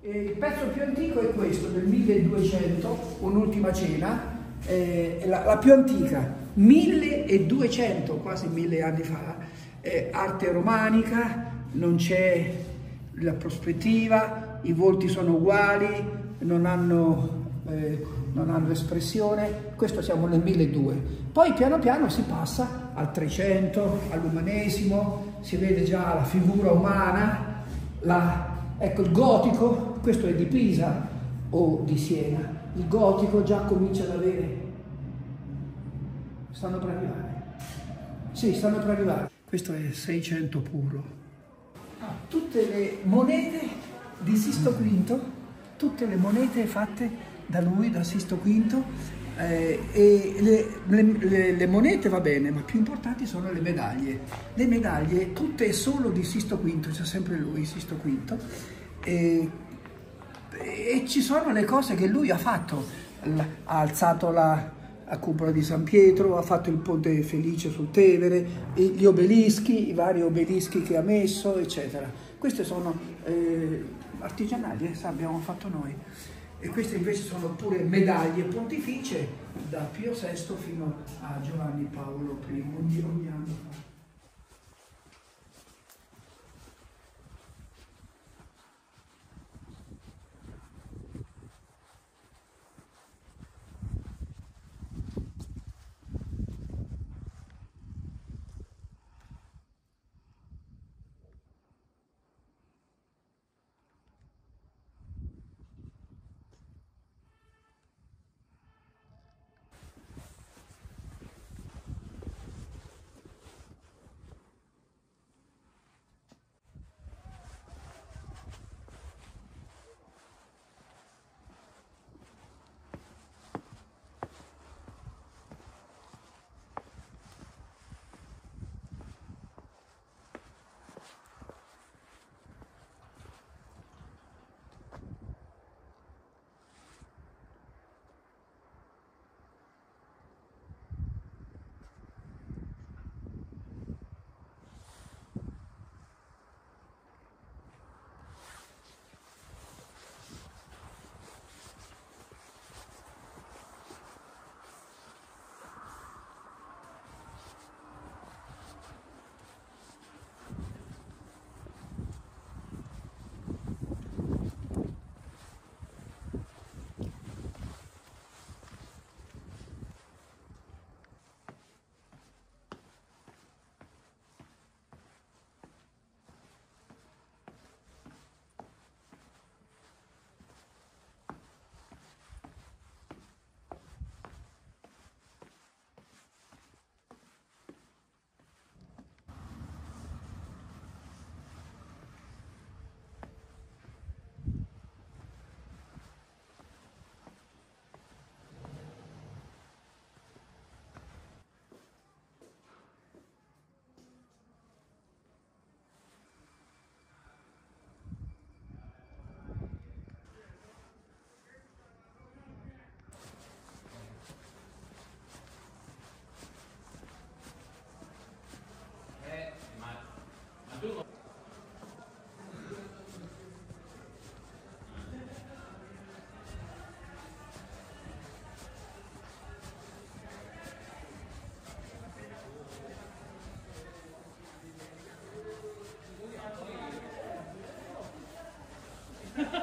E il pezzo più antico è questo, del 1200, un'ultima cena, eh, la, la, più antica, 1200, quasi mille anni fa, eh, arte romanica, non c'è la prospettiva, i volti sono uguali, non hanno, eh, non hanno espressione, questo siamo nel 1200. Poi piano piano si passa al 300, all'umanesimo, si vede già la figura umana, la, ecco il gotico, questo è di Pisa o di Siena, il gotico già comincia ad avere, stanno per arrivare, sì stanno per arrivare, questo è 600 puro. Ah, tutte le monete di Sisto V, tutte le monete fatte da lui, da Sisto V, eh, e le, le, le, monete va bene, ma più importanti sono le medaglie. Le medaglie, tutte solo di Sisto V, c'è sempre lui, Sisto V, e, e, ci sono le cose che lui ha fatto. Ha alzato la, la cupola di San Pietro, ha fatto il ponte felice sul Tevere, gli obelischi, i vari obelischi che ha messo, eccetera. Queste sono eh, artigianali, eh, abbiamo fatto noi e queste invece sono pure medaglie pontificie da Pio VI fino a Giovanni Paolo I ogni, anno. Yeah.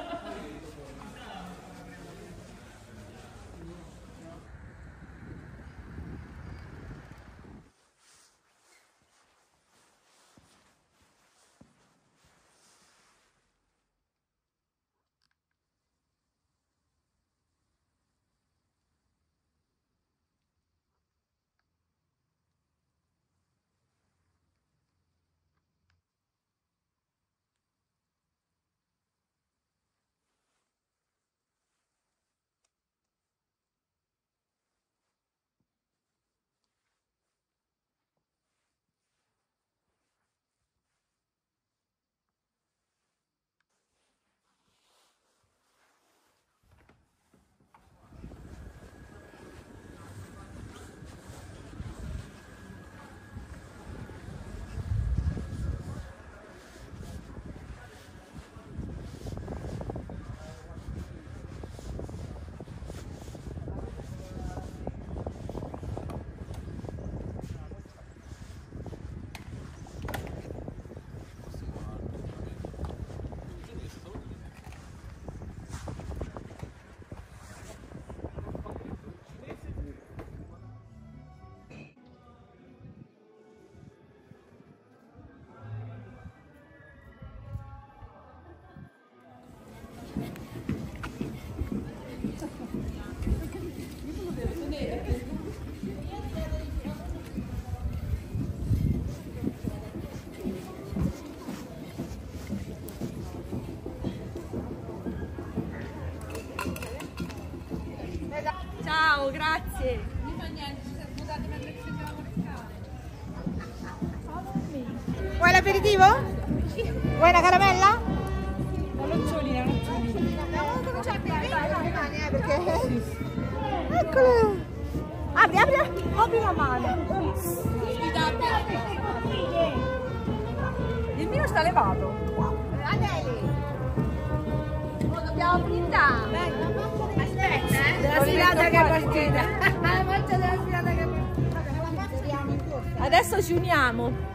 Adesso